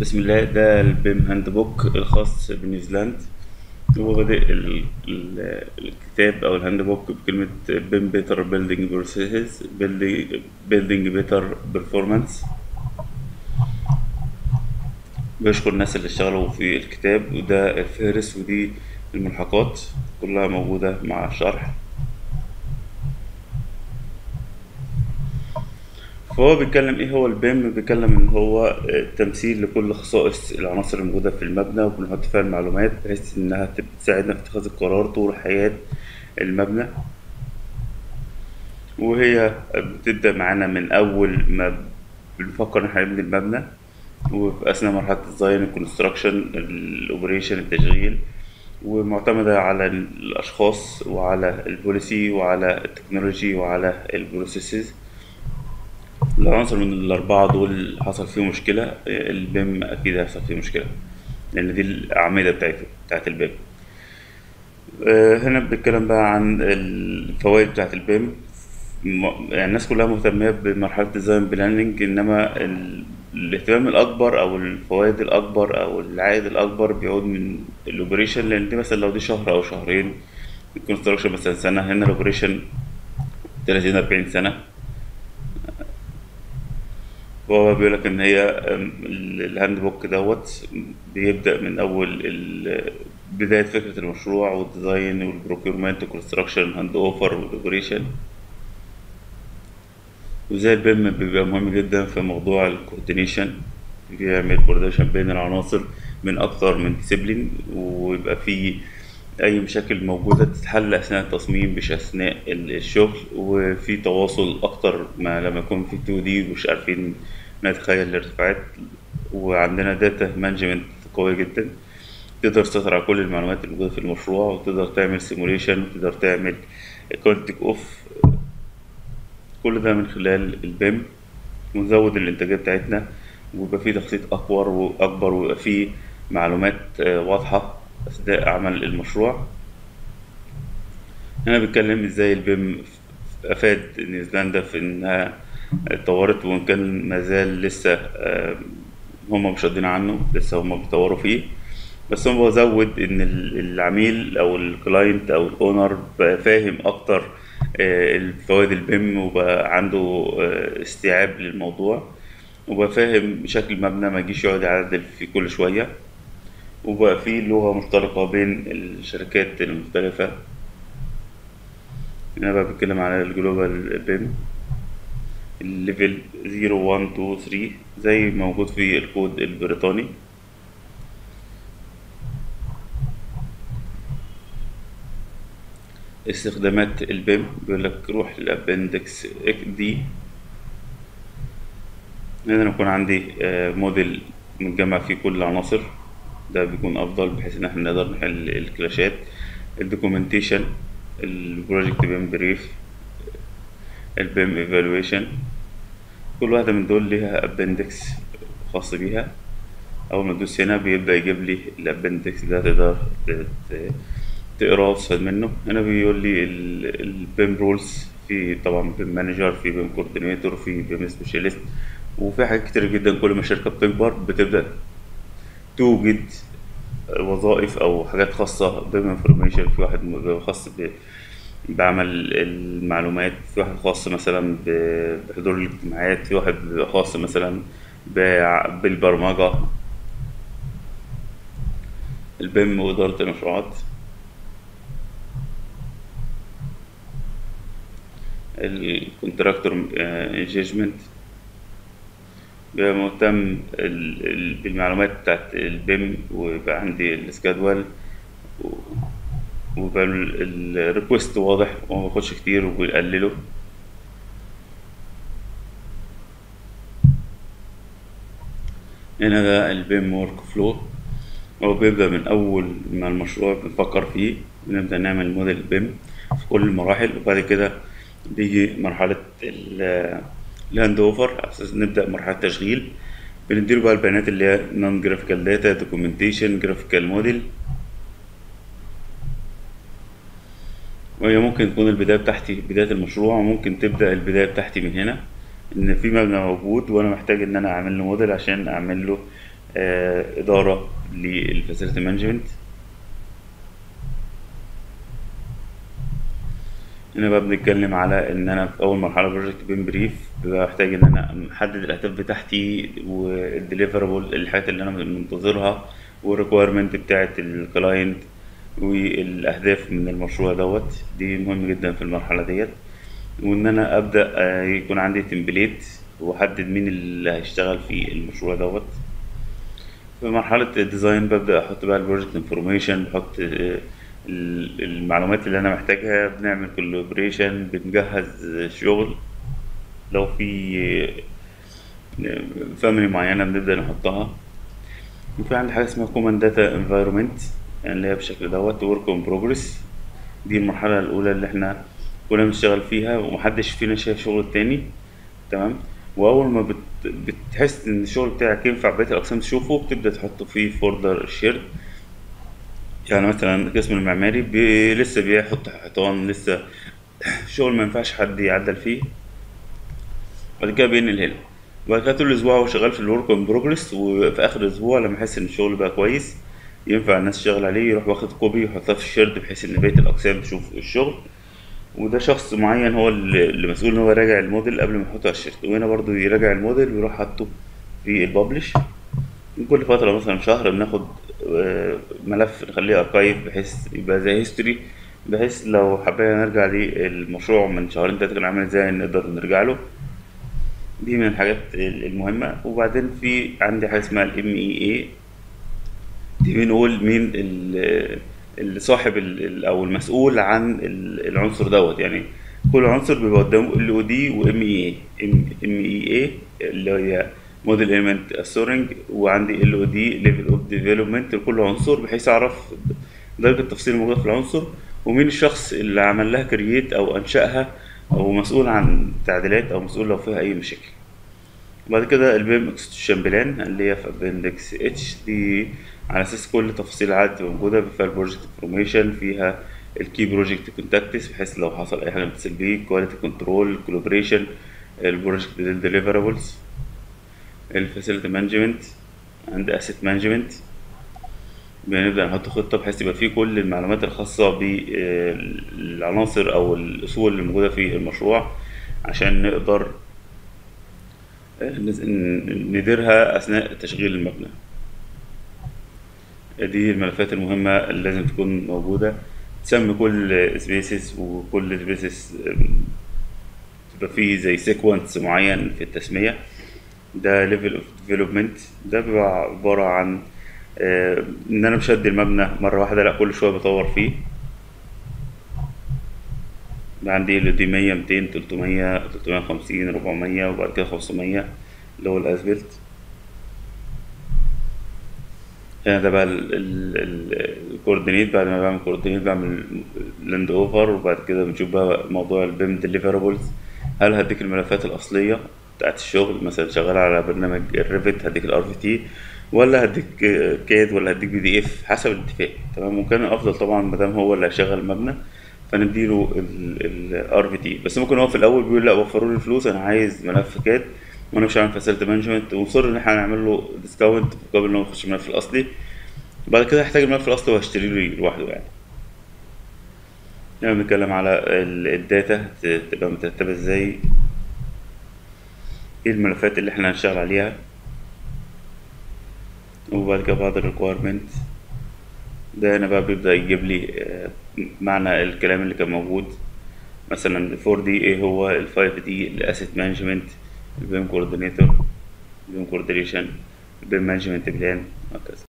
بسم الله ده ال BIM handbook الخاص بنيوزيلاند هو بادئ ال- ال- الكتاب أو ال handbook بكلمة BIM better building processes building better performance بيشكر الناس اللي اشتغلوا في الكتاب وده الفهرس ودي الملحقات كلها موجودة مع الشرح فهو بيتكلم إيه؟ هو ال BIM بيتكلم إن هو آه، تمثيل لكل خصائص العناصر الموجودة في المبنى وبنحط فيها المعلومات بحيث إنها تساعدنا في اتخاذ القرار طول حياة المبنى. وهي بتبدأ معانا من أول ما بنفكر إن إحنا نبني المبنى وفي أثناء مرحلة ال design ال construction ال operation التشغيل. ومعتمدة على الأشخاص وعلى ال policy وعلى ال technology وعلى ال processes. العنصر من الأربعة دول حصل فيه مشكلة ال BIM أكيد هيحصل فيه مشكلة لأن دي الأعمدة بتاعته بتاعت ال BIM آه، هنا بنتكلم بقى عن الفوائد بتاعت ال BIM يعني الناس كلها مهتمة بمرحلة design planning إنما ال... الاهتمام الأكبر أو الفوائد الأكبر أو العائد الأكبر بيعود من ال operation لأن دي مثلا لو دي شهر أو شهرين ال construction مثلا سنة هنا ال operation 30 40 سنة. وهو بيقول لك إن هي ال handbook دوت بيبدأ من أول بداية فكرة المشروع وال design وال procurement وال construction handover وال operation وزي ال BIM بيبقى مهم جدا في موضوع ال coordination بيعمل coordination بين العناصر من أكتر من discipline ويبقى في أي مشاكل موجودة تتحل أثناء التصميم مش أثناء ال- الشغل وفي تواصل أكتر ما لما يكون في 2D مش عارفين نتخيل الارتفاعات. وعندنا data management قوي جدا. تقدر تسيطر على كل المعلومات الموجوده في المشروع وتقدر تعمل simulation وتقدر تعمل quantity take off كل ده من خلال ال BIM ونزود الإنتاجية بتاعتنا ويبقى فيه تخطيط أكبر وأكبر ويبقى فيه معلومات آه، واضحة. أثناء عمل المشروع. هنا بيتكلم إزاي ال BIM أفاد نيوزيلندا في إنها اتطورت وإن كان مازال لسه آه، هم مش راضيين عنه لسه هم بيطوروا فيه. بس هو زود إن ال- العميل أو ال client أو ال owner بقى فاهم أكتر آه، الفوائد ال BIM وبقى عنده آه، استيعاب للموضوع وبقى فاهم شكل المبنى ما يجيش يقعد يعدل فيه كل شوية. وبقى في لغة مشتركة بين الشركات المختلفة. هنا بقى بتكلم على ال global BIM ال level 0 1 2 3 زي موجود في الكود البريطاني. استخدامات ال BIM بيقول لك روح لل appendix دي. لما يكون عندي آه، موديل متجمع فيه كل العناصر. ده بيكون أفضل بحيث إن إحنا نقدر نحل الكلاشات الدوكيومنتيشن البروجكت بيم بريف البيم ايفالويشن كل واحدة من دول ليها appendix خاص بيها. أول ما تدوس هنا بيبدأ يجيب لي ال appendix ده تقدر تقراه وتستفاد منه. هنا بيقول لي ال BIM roles في طبعا BIM manager في BIM coordinator في BIM specialist وفي حاجات كتير جدا كل ما الشركة بتكبر بتبدأ توجد وظائف أو حاجات خاصة BIM information في واحد خاص بعمل المعلومات في واحد خاص مثلا بحضور الاجتماعات في واحد خاص مثلا بالبرمجة. ال BIM وإدارة المشروعات. ال contractor engagement بيبقى مهتم ال- ال- بالمعلومات بتاعت ال BIM ويبقى عندي ال schedule ويبقى ال request واضح وما بياخدش كتير وبيقلله. هنا ده ال BIM workflow هو بيبدأ من أول ما المشروع بنفكر فيه بنبدأ نعمل model BIM في كل المراحل وبعد كده بيجي مرحلة ال handover على أساس نبدأ مرحلة تشغيل. بنديله بقى البيانات اللي هي non graphical data documentation graphical model وهي ممكن تكون البداية بتاعتي بداية المشروع. وممكن تبدأ البداية بتاعتي من هنا إن في مبنى موجود وأنا محتاج إن أنا أعمل له موديل عشان أعمل له آه، إدارة لل facility management. هنا بقى بنتكلم على إن أنا في أول مرحلة project BIM brief ببقى محتاج إن أنا أحدد الأهداف بتاعتي وال deliverable الحاجات اللي أنا منتظرها وال requirement بتاعه ال client والأهداف من المشروع دوت. دي مهم جدا في المرحلة ديت. وإن أنا أبدأ آه، يكون عندي template وأحدد مين اللي هيشتغل في المشروع دوت. في مرحلة ال design ببدأ أحط بقى ال project information بحط آه، المعلومات اللي أنا محتاجها بنعمل collaboration بنجهز شغل. لو في family معينة بنبدأ نحطها. وفي عندي حاجة اسمها common data environment اللي هي بالشكل دوت work in progress دي المرحلة الأولى اللي إحنا كنا بنشتغل فيها ومحدش فينا شايف شغل التاني. تمام؟ وأول ما بت... بتحس إن الشغل بتاعك ينفع بقية الأقسام تشوفه بتبدأ تحطه في folder share يعني مثلا القسم المعماري بي... لسه بيحط حيطان لسه شغل ما ينفعش حد يعدل فيه. بعد كده بينقل هنا وبعد كده طول الأسبوع هو شغال في ال work in progress وفي آخر الأسبوع لما يحس إن الشغل بقى كويس ينفع الناس تشتغل عليه يروح واخد copy ويحطها في ال shared بحيث إن بقية الأقسام تشوف الشغل. وده شخص معين هو اللي مسؤول إن هو يراجع الموديل قبل ما يحطه على ال shared وهنا برضو يراجع الموديل ويروح حاطه في ال publish كل فترة مثلا شهر بناخد آه، ملف نخليه archive بحيث يبقى زي history بحيث لو حبينا نرجع للمشروع من شهرين تلاتة كان عامل إزاي نقدر نرجع له. دي من الحاجات المهمة. وبعدين في عندي حاجة اسمها ال MEA دي بنقول مين ال- اللي صاحب أو المسؤول عن ال- العنصر دوت. يعني كل عنصر بيبقى قدامه ال أو دي وام اي اي ام اي اي اللي هي model element authoring وعندي LOD level of development لكل عنصر بحيث أعرف درجة التفصيل الموجودة في العنصر ومين الشخص اللي عمل لها create أو أنشأها أو مسؤول عن تعديلات أو مسؤول لو فيها أي مشاكل. بعد كده ال BIM execution plan اللي هي في appendix H دي على أساس كل تفاصيل تبقى موجودة فيها ال project information فيها ال key project contacts بحيث لو حصل أي حاجة نتصل بيه quality control collaboration ال project deliverables ال facility management and asset management بنبدأ نحط خطة بحيث يبقى فيه كل المعلومات الخاصة بالعناصر أو الأصول اللي موجودة في المشروع عشان نقدر نز- نديرها أثناء تشغيل المبنى. دي الملفات المهمة اللي لازم تكون موجودة. تسمي كل spaces وكل spaces تبقى فيه زي sequence معين في التسمية. ده level of development ده بيبقى عبارة عن آه، إن أنا هدي المبنى مرة واحدة لأ كل شوية بطور فيه. بقى عندي LOD 100 200 300 350 400 وبعد كده 500 اللي هو ال as-built هنا ده بقى ال coordinate بعد ما بعمل coordinate بعمل handover وبعد كده بنشوف بقى موضوع ال BIM deliverables هل هديك الملفات الأصلية؟ بتاعت الشغل مثلا شغال على برنامج ال Revit هديك ال RVT ولا هديك CAD ولا هديك PDF حسب الاتفاق. تمام؟ وكان الأفضل طبعا ما دام هو اللي هيشغل المبنى فنديله ال RVT بس ممكن هو في الأول بيقول لا وفروا لي فلوس أنا عايز ملف CAD وأنا مش عامل facility management ومصر إن إحنا هنعمل له discount مقابل إن هو يخش الملف الأصلي. بعد كده هيحتاج الملف الأصلي وهشتري له لوحده يعني. هنا بنتكلم على ال- ال data تبقى مترتبة إزاي؟ إيه الملفات اللي إحنا هنشتغل عليها. وبعد كده بعض ال requirement ده هنا بقى بيبدأ يجيب لي آه، معنى الكلام اللي كان موجود. مثلا ال 4 D إيه هو ال 5 D ال asset management ال BIM coordinator ال BIM coordination ال BIM management plan وهكذا.